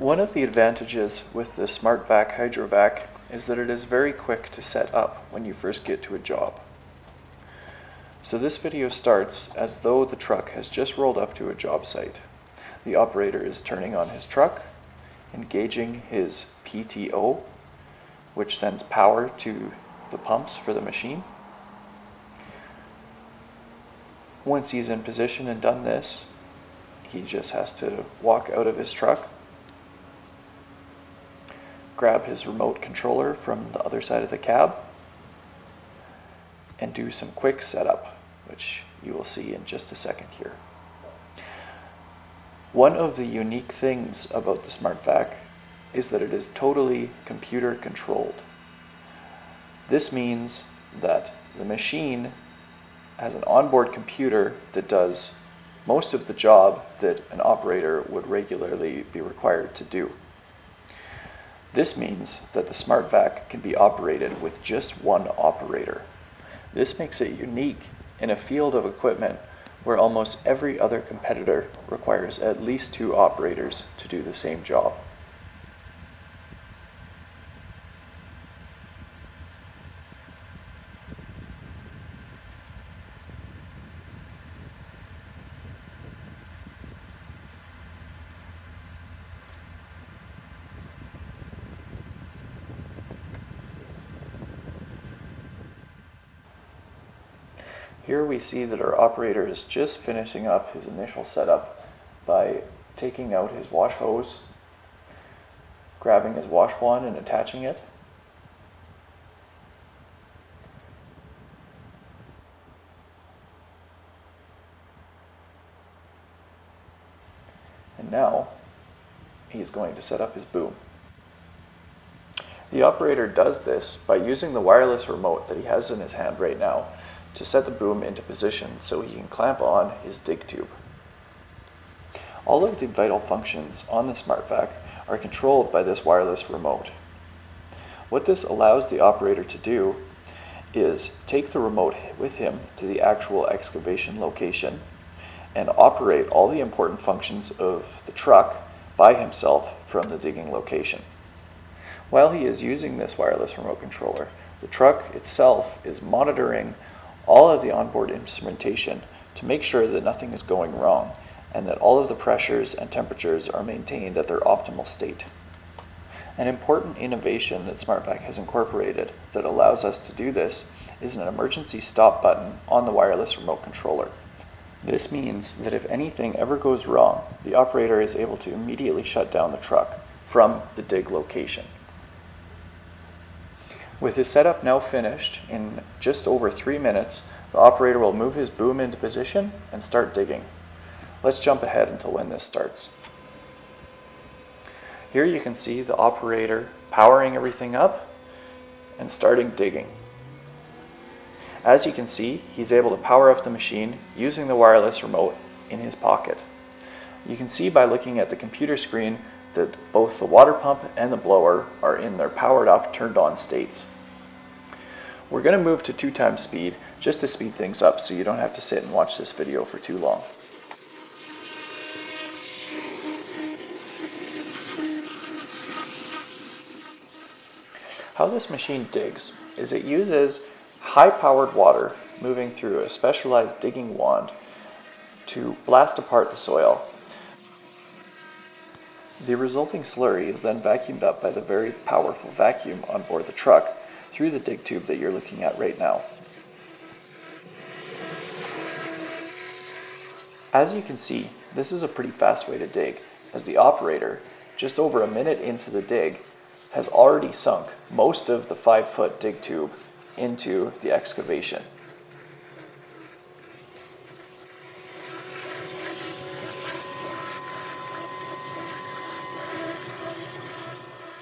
One of the advantages with the SmartVac HydroVac is that it is very quick to set up when you first get to a job. So this video starts as though the truck has just rolled up to a job site. The operator is turning on his truck, engaging his PTO, which sends power to the pumps for the machine. Once he's in position and done this, he just has to walk out of his truck, grab his remote controller from the other side of the cab, and do some quick setup, which you will see in just a second here. One of the unique things about the SmartVac is that it is totally computer controlled. This means that the machine has an onboard computer that does most of the job that an operator would regularly be required to do. This means that the SmartVac can be operated with just one operator. This makes it unique in a field of equipment where almost every other competitor requires at least two operators to do the same job. Here we see that our operator is just finishing up his initial setup by taking out his wash hose, grabbing his wash wand and attaching it. And now he's going to set up his boom. The operator does this by using the wireless remote that he has in his hand right now to set the boom into position so he can clamp on his dig tube. All of the vital functions on the SmartVac are controlled by this wireless remote. What this allows the operator to do is take the remote with him to the actual excavation location and operate all the important functions of the truck by himself from the digging location. While he is using this wireless remote controller, the truck itself is monitoring all of the onboard instrumentation to make sure that nothing is going wrong and that all of the pressures and temperatures are maintained at their optimal state. An important innovation that SmartVac has incorporated that allows us to do this is an emergency stop button on the wireless remote controller. This means that if anything ever goes wrong, the operator is able to immediately shut down the truck from the dig location. With his setup now finished, in just over three minutes, the operator will move his boom into position and start digging. Let's jump ahead until when this starts. Here you can see the operator powering everything up and starting digging. As you can see, he's able to power up the machine using the wireless remote in his pocket. You can see by looking at the computer screen that both the water pump and the blower are in their powered up, turned on states. We're going to move to two times speed just to speed things up so you don't have to sit and watch this video for too long. How this machine digs is it uses high-powered water moving through a specialized digging wand to blast apart the soil the resulting slurry is then vacuumed up by the very powerful vacuum on board the truck through the dig tube that you're looking at right now. As you can see, this is a pretty fast way to dig, as the operator, just over a minute into the dig, has already sunk most of the 5 foot dig tube into the excavation.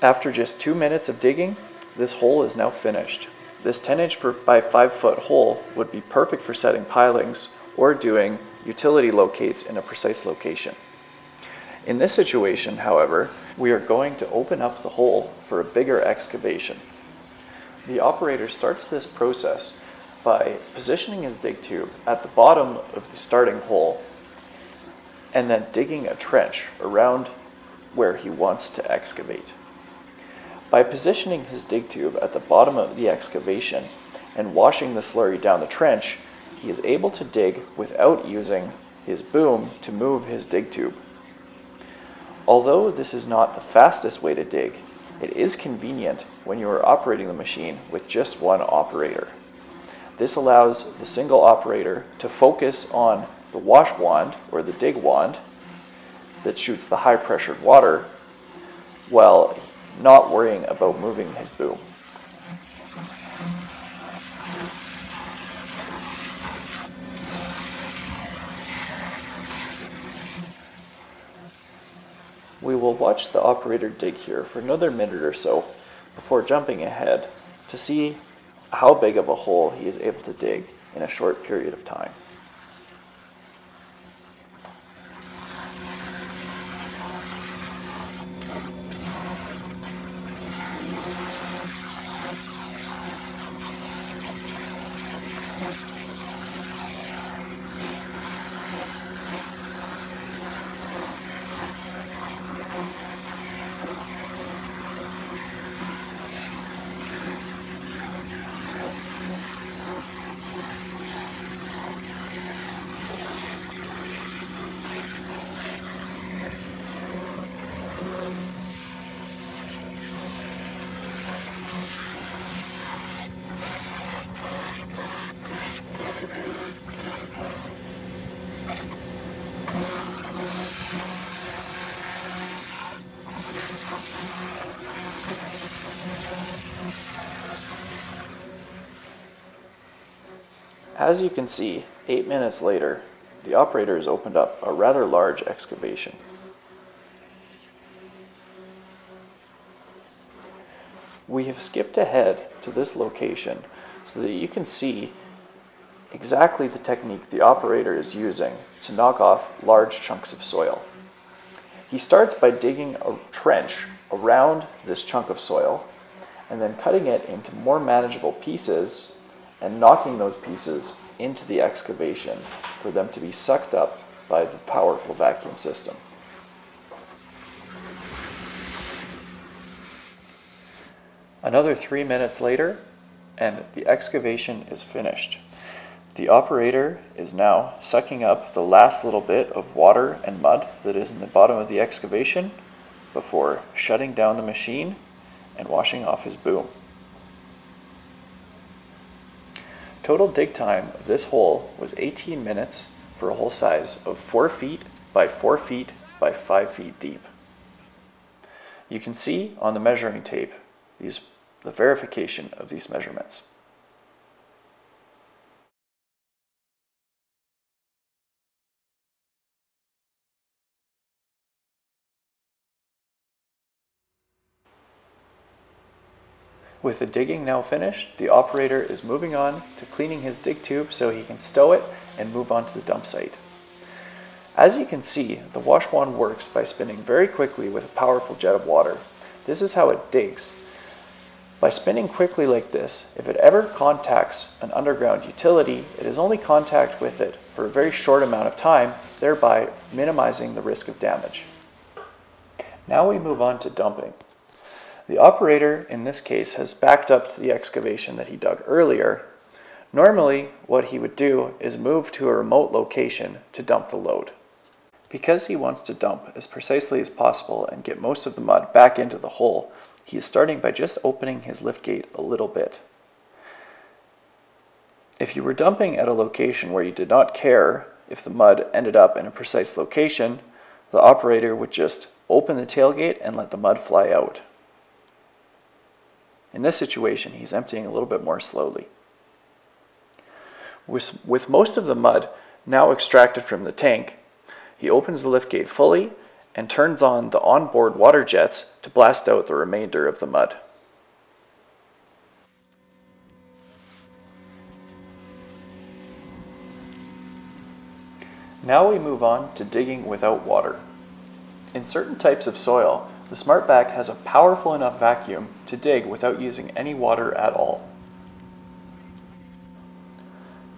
After just two minutes of digging, this hole is now finished. This 10 inch by 5 foot hole would be perfect for setting pilings or doing utility locates in a precise location. In this situation, however, we are going to open up the hole for a bigger excavation. The operator starts this process by positioning his dig tube at the bottom of the starting hole and then digging a trench around where he wants to excavate. By positioning his dig tube at the bottom of the excavation and washing the slurry down the trench, he is able to dig without using his boom to move his dig tube. Although this is not the fastest way to dig, it is convenient when you are operating the machine with just one operator. This allows the single operator to focus on the wash wand or the dig wand that shoots the high pressured water while not worrying about moving his boom. We will watch the operator dig here for another minute or so before jumping ahead to see how big of a hole he is able to dig in a short period of time. As you can see, eight minutes later, the operator has opened up a rather large excavation. We have skipped ahead to this location so that you can see exactly the technique the operator is using to knock off large chunks of soil. He starts by digging a trench around this chunk of soil and then cutting it into more manageable pieces and knocking those pieces into the excavation for them to be sucked up by the powerful vacuum system. Another three minutes later, and the excavation is finished. The operator is now sucking up the last little bit of water and mud that is in the bottom of the excavation before shutting down the machine and washing off his boom. Total dig time of this hole was 18 minutes for a hole size of 4 feet by 4 feet by 5 feet deep. You can see on the measuring tape these, the verification of these measurements. With the digging now finished, the operator is moving on to cleaning his dig tube so he can stow it and move on to the dump site. As you can see, the wash wand works by spinning very quickly with a powerful jet of water. This is how it digs. By spinning quickly like this, if it ever contacts an underground utility, it is only contact with it for a very short amount of time, thereby minimizing the risk of damage. Now we move on to dumping. The operator, in this case, has backed up the excavation that he dug earlier. Normally, what he would do is move to a remote location to dump the load. Because he wants to dump as precisely as possible and get most of the mud back into the hole, he is starting by just opening his lift gate a little bit. If you were dumping at a location where you did not care if the mud ended up in a precise location, the operator would just open the tailgate and let the mud fly out. In this situation, he's emptying a little bit more slowly. With, with most of the mud now extracted from the tank, he opens the liftgate fully and turns on the onboard water jets to blast out the remainder of the mud. Now we move on to digging without water. In certain types of soil, the SmartVac has a powerful enough vacuum to dig without using any water at all.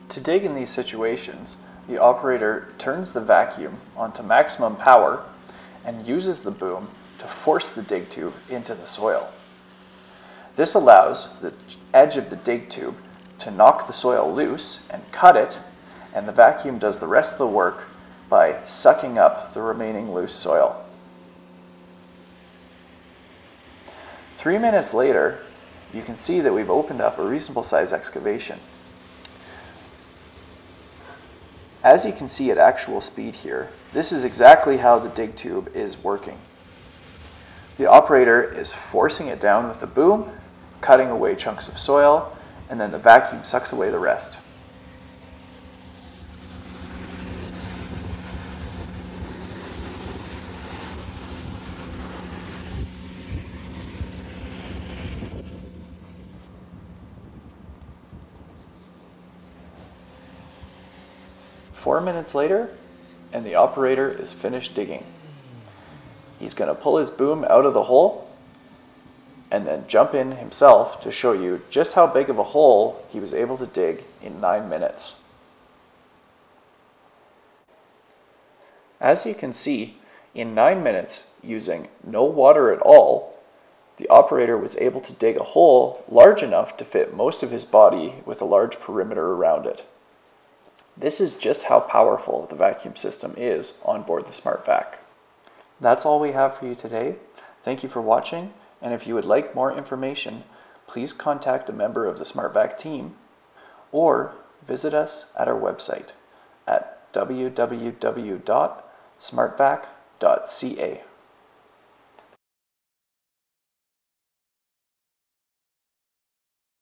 To dig in these situations, the operator turns the vacuum onto maximum power and uses the boom to force the dig tube into the soil. This allows the edge of the dig tube to knock the soil loose and cut it, and the vacuum does the rest of the work by sucking up the remaining loose soil. Three minutes later, you can see that we've opened up a reasonable size excavation. As you can see at actual speed here, this is exactly how the dig tube is working. The operator is forcing it down with the boom, cutting away chunks of soil, and then the vacuum sucks away the rest. Four minutes later, and the operator is finished digging. He's going to pull his boom out of the hole and then jump in himself to show you just how big of a hole he was able to dig in nine minutes. As you can see, in nine minutes, using no water at all, the operator was able to dig a hole large enough to fit most of his body with a large perimeter around it. This is just how powerful the vacuum system is on board the SmartVac. That's all we have for you today. Thank you for watching, and if you would like more information, please contact a member of the SmartVac team or visit us at our website at www.smartvac.ca.